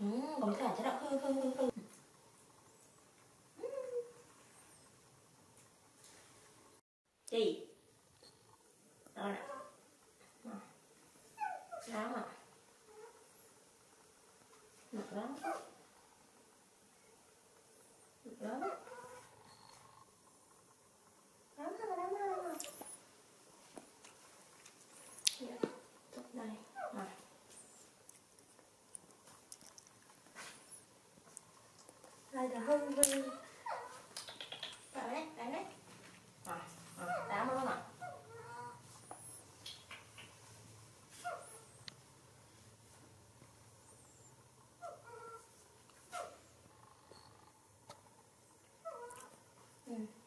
ừ, có thể rất là khư khư khư khư. Là hưng hưng. Đấy đấy, đấy đấy. Rồi, rồi, đá nó mà.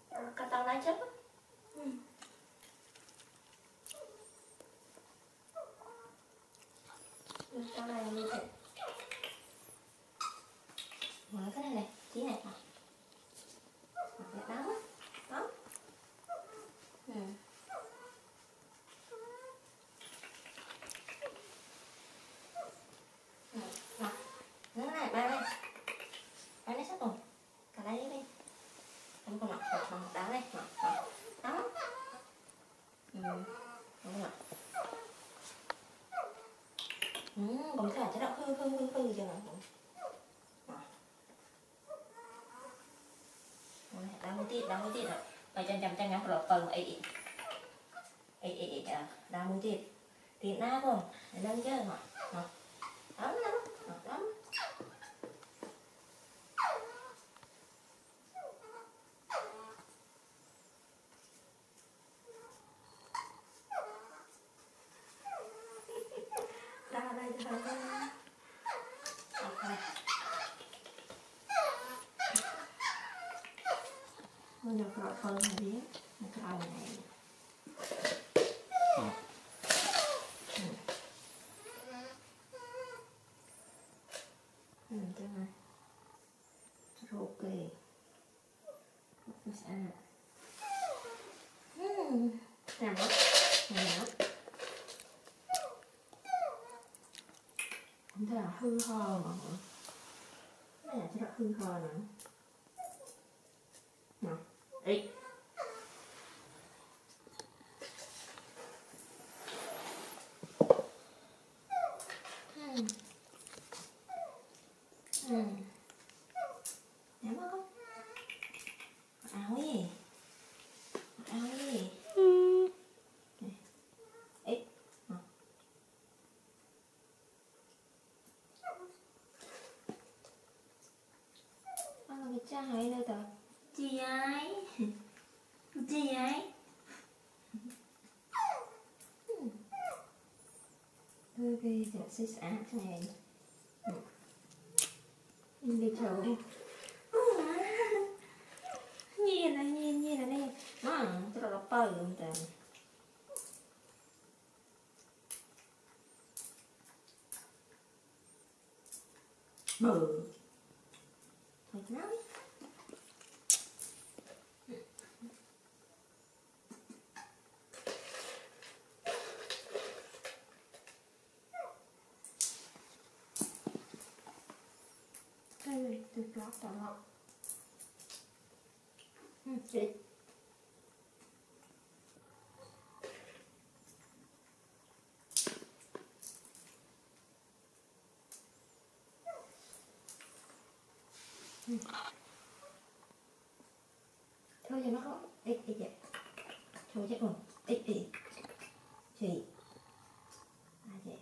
Ừ, cắt tao lấy chất. Ừ. Ừ, Tao này như thế. Mở cái này này, chí này. Mở. Mở cái đó. Đó. Ừ. Ừ, rồi. Nữa này, ba đây. Ba này sắp rồi. Cả đây đi. Không còn mặt, mặt, mặt, đá đây. Mặt, mặt. Đó. Ừ. Đúng rồi. Ừ, bấm thả cho nó khư khư hư hư cho nó. Rồi. Đang mua tiết, đang mua tiết rồi. Mày chân chăm chân ngắm rồi phần ấy ấy Ấy ấy ý à, đang mua tiết. Tiết na không? Để nâng chơi mà. Mà. Đóng lắm. Mà, Đóng. Đây, đây, đây, đây. Ok. Mình được này đi. Một cái này. Ờ. Ừ. Ừ, thế này. Rồi, ok. Nó sẽ... Ừ. Đó. Làm đó. Cũng thế là hư hò mà. Cái này sẽ là hư hò nữa. Nào. Ê. Ừ. Ừ. Ném không? Áo gì? Áo gì? Này. Ê. Ờ. Con là cái trai nữa tờ Chị ấy Chị ấy Thôi giờ sẽ xả cái này. Đi đi. Nhìn là nhìn nhìn là đi Mà Cho nó bờ luôn tờ Bờ Thôi nói Đây này, ngọt lót Ừ, Ừ. Thôi cho nó không ít ít vậy Thôi chết rồi ít ít chị à vậy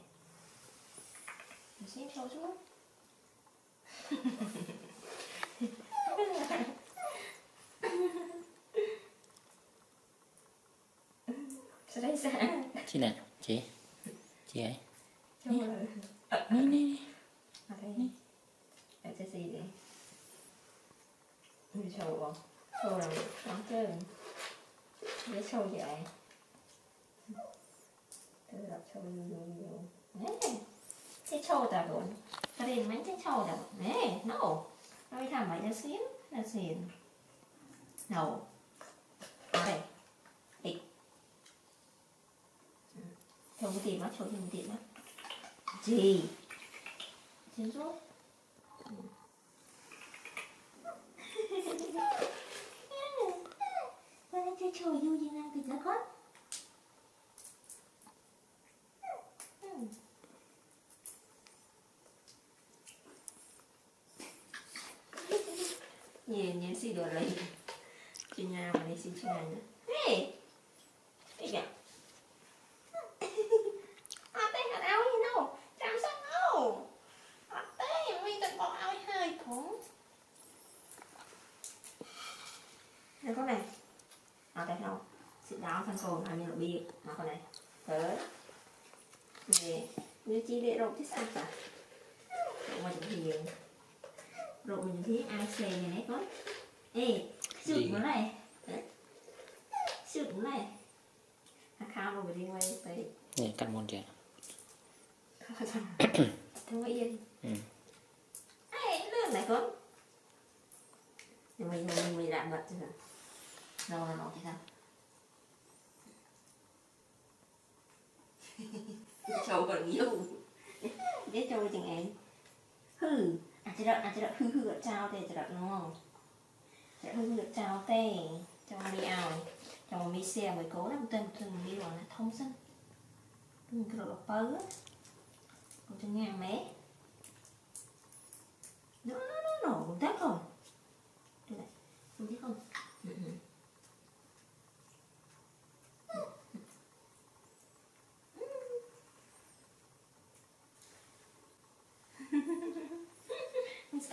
Mình xem sâu xuống Sao đây sao Chị nè, chị. Chị ấy. Đi, đi, đi. À đây. Để cho gì đi. Người sầu không? Sầu là nóng trơn Để sầu vậy Từ đọc nhiều nhiều nhiều. Nè Cái sầu ta luôn Cái này mấy cái sầu ta Nè, no Nó đi thảm mấy cho xíu Là xỉn No 저기 봐, 저기 어디 봐. 지. 진소? 나는 제 저기 오지는 그저 건? 얘, 얘, 씨도 원래 중요한 말이 있으시나요? Sang cồn Anh là bia Ở con này. Tới. Nè Như chi để rộng chứ sao cả Rộng chẳng hiền Rộng mình thấy ai xề này nét con? Ê Sụt nó này. Sụt nó này. Khao rồi đi quay tới nè cắt môn chưa Thằng yên. Ừ. Ê, lươn này con. Mình mình mình làm vật Đâu là nó thì sao Châu còn yêu Biết châu chừng ấy. Hừ À chứ đợi, à chứ đợi hư hư ở trao tê chứ đợi đúng không? Chứ hư hư ở trao tê. Cho mi ảo Cho mi xe mới cố lắm tên thường mi rồi là thông sinh Đừng cái đồ á. Cô cho nghe mé nó nó nó nổ một tép rồi đây này không biết không? Ừ, ừ. Mình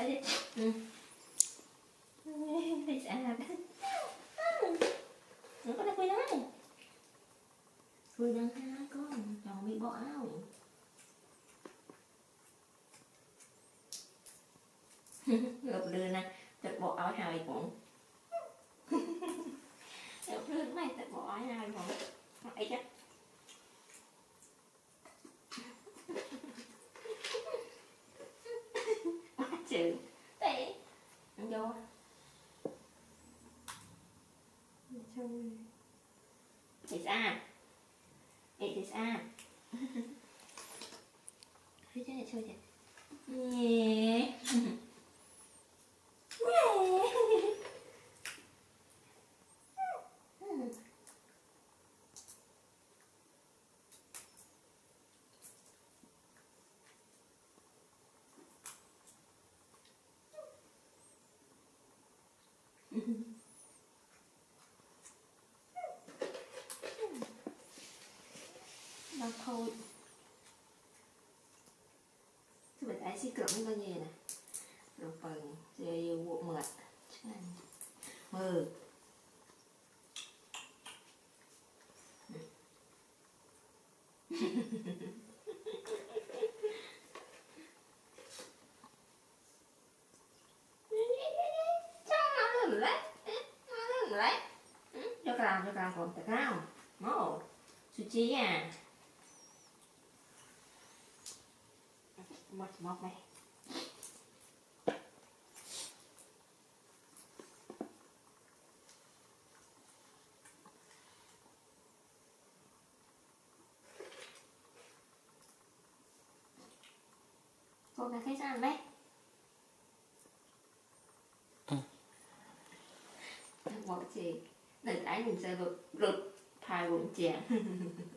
đi ừ. Mình sẽ làm nó có đang quay đó Quay đang hai con Chồng bị bỏ áo. Gặp lừa nè Tật bỏ áo hài cũng. Gặp lừa mày tật bỏ áo hài cũng. Mày chắc Chữ Tệ Ăn vô. Thì sao Ê thì sao Thấy chứ này chơi chứ Nhé Đâu thôi. Thứ bảy ai xí cỡ bao nhiêu nè. Rồi phần Rồi bộ mượt Chứ anh Mừ Sao nó lửng đấy Nó lửng đấy Cho càng cho càng còn tại sao Mồ Chi à? Mất mọc này. Cô cái cái sao đấy? Ừ. Bỏ chị Đừng ấy mình sẽ rụt rụt Thai bụng chè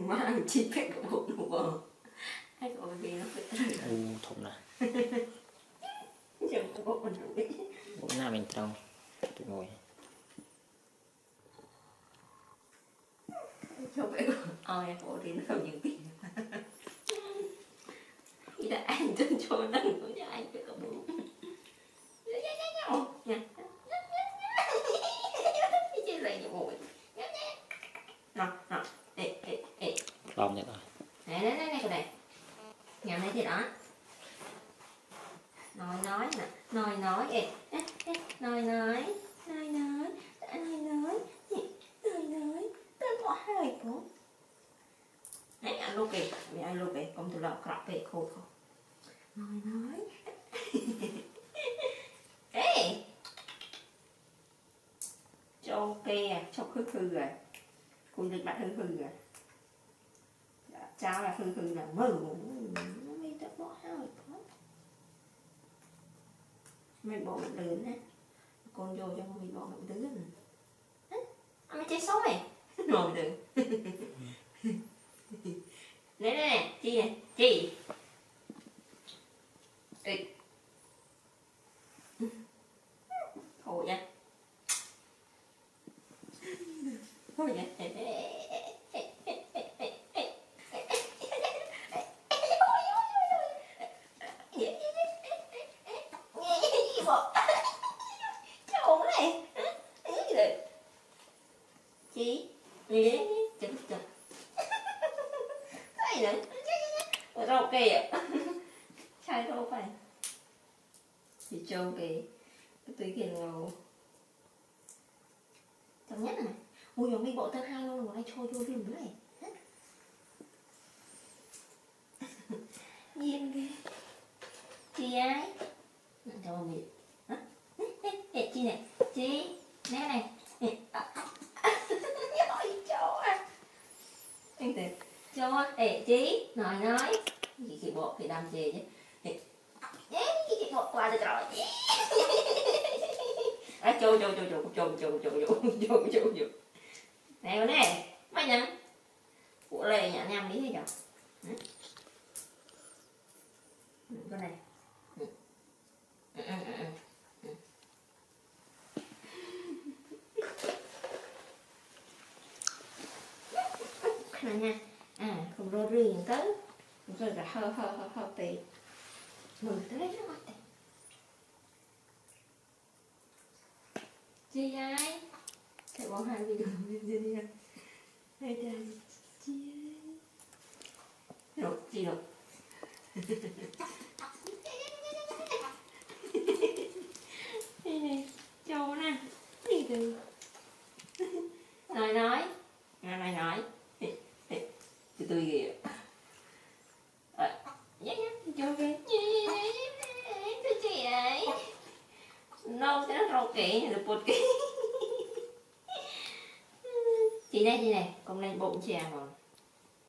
Mang chi phép của bụng đúng không Hay có vì nó phải u thủng nè bụng đủ đi bụng nào mình trâu tụi ngồi. Cho phải ai có đến không những tiền Thì là anh chân cho nâng của nhà anh phải có bụng Nha Chị lại như bụng Nào, nào Ê, ê, ê lom được rồi Này, này, này, này, cái này gì đó. Nói nói nè Nói nói. Ê, ê, ê, Nói nói. Nói nói. Nói nói. Nói nói. Tên có hai cũng Này, ăn lô kì Mẹ ăn lô kì Không từ lọ crop kì khô khô Nói nói. Ê! Châu kè Châu khư khư rồi cùng được bạn hư hư rồi Cháu là hư hư là mơ Nó mới ta bỏ hơi quá mày bỏ mặt lớn nè. Con vô cho mày bỏ mặt lớn à, mày chơi xấu mày. Ngồi đừng nè nè nè. Chi nè chi? Ê. thôi nha thôi nha Trời này Chị Gì Chụp chụp Thấy nữa Rau kìa Chai rau phải Chị trâu kìa Cái túi kìa ngầu Chồng nhất Ui dồi mi bộ thân hai luôn Này trôi vô nữa này Nhiên ghê Chị ai Cho mệt Hả? Ê, chị này Chị Nè này à, à, Ôi châu à Anh Châu à Ê chị Nói nói Chị chị bộ thì đam chê chứ chị bộ qua được rồi À châu châu châu châu châu châu châu châu châu này 마냥 원래 양념 리해요 응? 이거 này. 응. 응, 응, con này, 그냥 ừ. ừ, ừ. nha. À không rô riêng tới. Rồi là hơ hơ hơ hơ tì. Mừng tới đấy nó mặt tì. Chị gái cái bóng hai mình đi đi đây đây chị đâu chị đâu 构建嘛